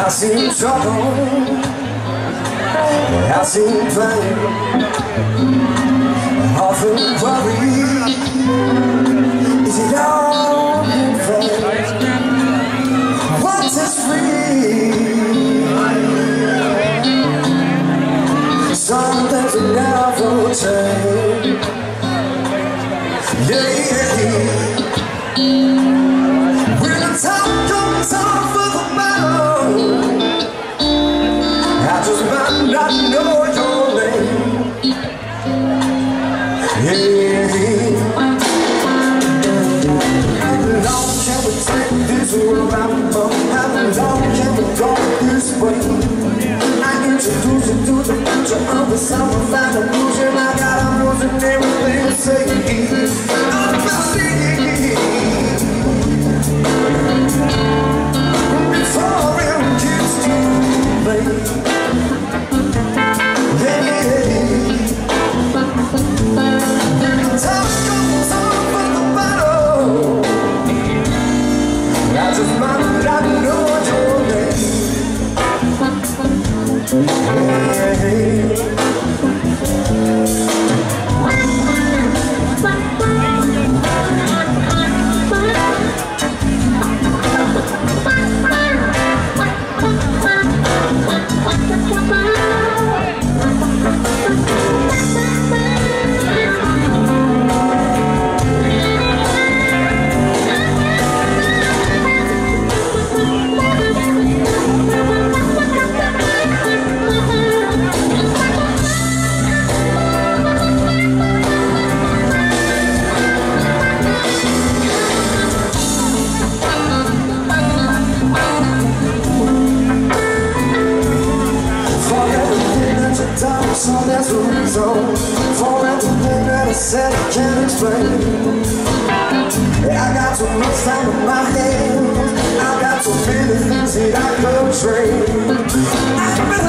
I see trouble, I see pain, often worry. Is it all in vain? What is free? Some things will never change. I done, so there's a reason. For everything that I said, I can't explain. Yeah, I got too much time in my hands. I got too many things that I could trade.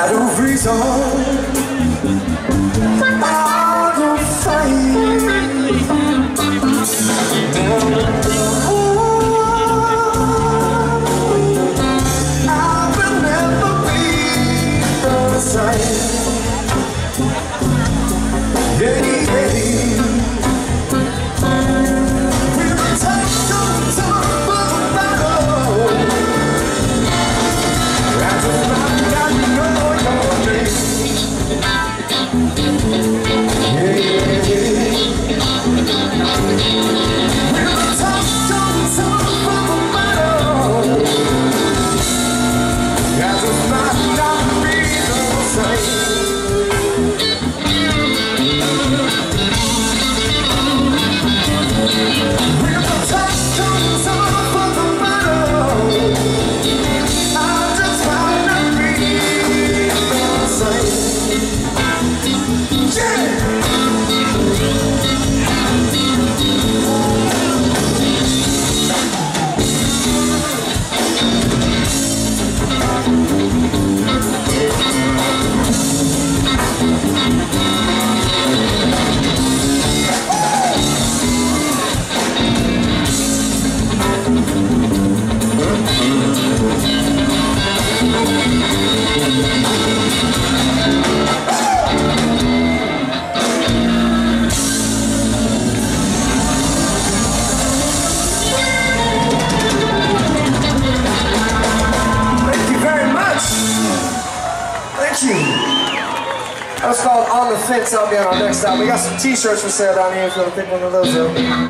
Had a reason, That's called On the Fence. I'll be on our next stop. We got some t-shirts for sale down here if you want to pick one of those up.